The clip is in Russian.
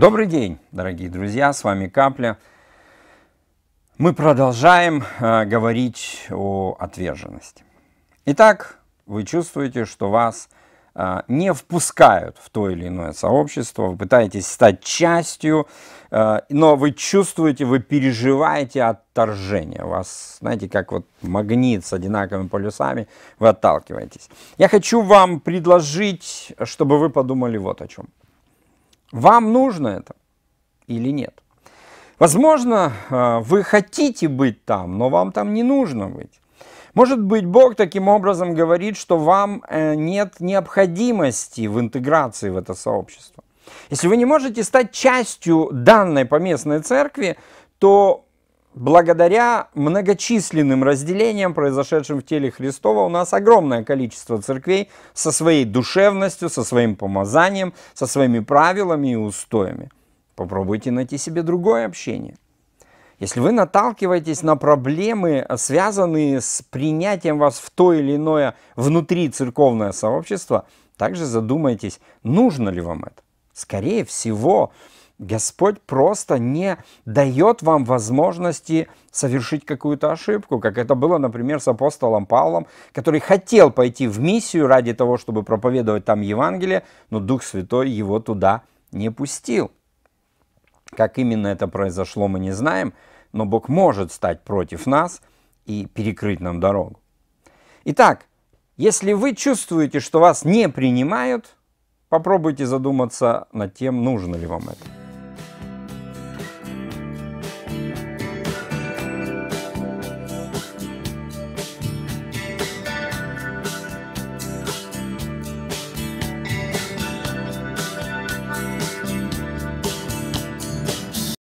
Добрый день, дорогие друзья, с вами Капля. Мы продолжаем э, говорить о отверженности. Итак, вы чувствуете, что вас э, не впускают в то или иное сообщество, вы пытаетесь стать частью, э, но вы чувствуете, вы переживаете отторжение. Вас, знаете, как вот магнит с одинаковыми полюсами, вы отталкиваетесь. Я хочу вам предложить, чтобы вы подумали вот о чем. Вам нужно это или нет? Возможно, э, вы хотите быть там, но вам там не нужно быть. Может быть, Бог таким образом говорит, что вам э, нет необходимости в интеграции в это сообщество. Если вы не можете стать частью данной поместной церкви, то благодаря многочисленным разделениям, произошедшим в теле Христова, у нас огромное количество церквей со своей душевностью, со своим помазанием, со своими правилами и устоями. Попробуйте найти себе другое общение. Если вы наталкиваетесь на проблемы, связанные с принятием вас в то или иное внутри церковное сообщество, также задумайтесь, нужно ли вам это. Скорее всего, Господь просто не дает вам возможности совершить какую-то ошибку, как это было, например, с апостолом Павлом, который хотел пойти в миссию ради того, чтобы проповедовать там Евангелие, но Дух Святой его туда не пустил. Как именно это произошло, мы не знаем, но Бог может стать против нас и перекрыть нам дорогу. Итак, если вы чувствуете, что вас не принимают, попробуйте задуматься над тем, нужно ли вам это.